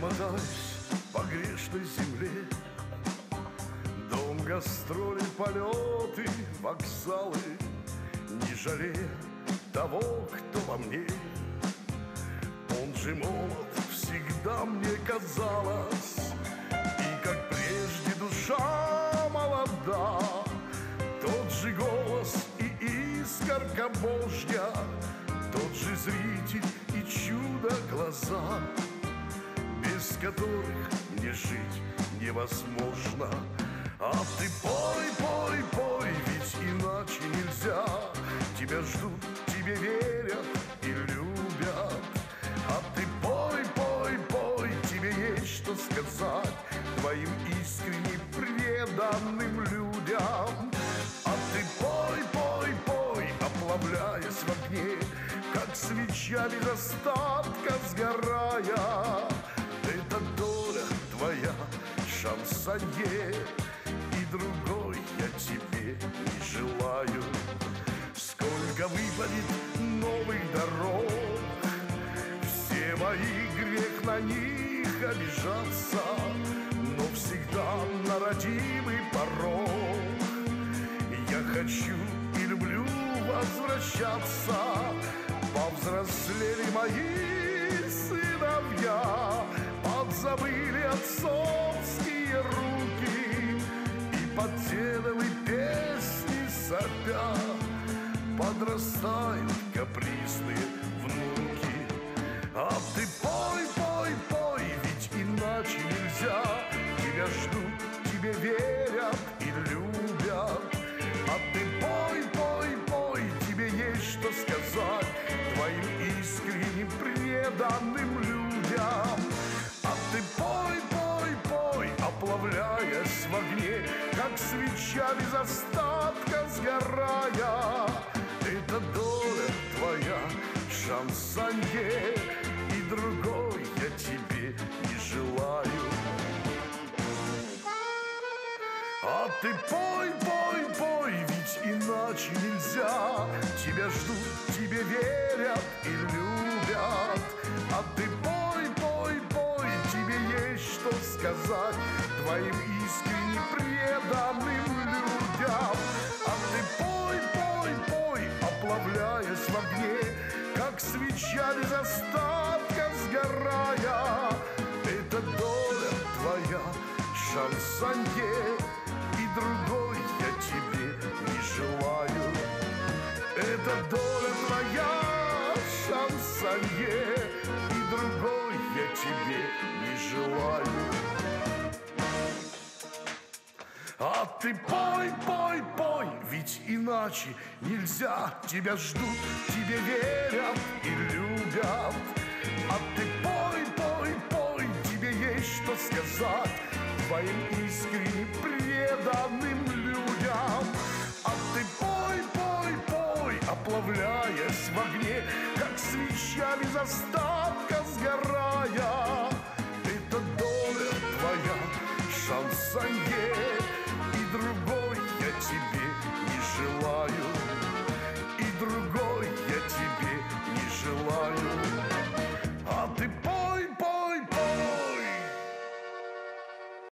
мотаюсь по грешной земле. Дом, гастроли, полеты, вокзалы. Не жалея того, кто во мне. Он же молод, всегда мне казалось. И как прежде душа молода. Тот же голос и искорка Божья. Тот же зритель и чудо глаза Без которых мне жить невозможно. А ты пой, пой, пой, ведь иначе нельзя. Тебя ждут, тебе верят и любят. А ты пой, пой, пой, тебе есть что сказать Твоим искренне преданным людям. А ты пой, пой, пой, оплавляясь в огне Как свеча без остатка сгорая шансонье И другой я тебе не желаю. Сколько выпадет новых дорог Все мои грех на них обижаться Но всегда на родимый порог. Я хочу и люблю возвращаться Повзрослели мои сыновья Подзабыли отцовские руки И подделали песни сопя Подрастают капризные внуки. А ты пой, пой, пой, ведь иначе нельзя. Тебя ждут, тебе верят и любят. А ты пой, пой, пой, тебе есть что сказать Твоим искренним преданным людям Как свеча без остатка сгорая. Это доля твоя, шансонье И другой я тебе не желаю. А ты пой, пой, пой, ведь иначе нельзя. Тебя ждут, тебе верят и любят. А ты пой, пой, пой, тебе есть что сказать Твоим Свеча без остатка сгорая. Это доля твоя, шансонье И другой я тебе не желаю. Это доля твоя, шансонье И другой я тебе не желаю. А ты пой, пой, пой, ведь иначе нельзя. Тебя ждут, тебе верят своим искренне преданным людям. А ты пой, пой, пой, оплавляясь в огне, как свеча без остатка сгорая. Это доля твоя, шансонье, и другой я тебе не желаю.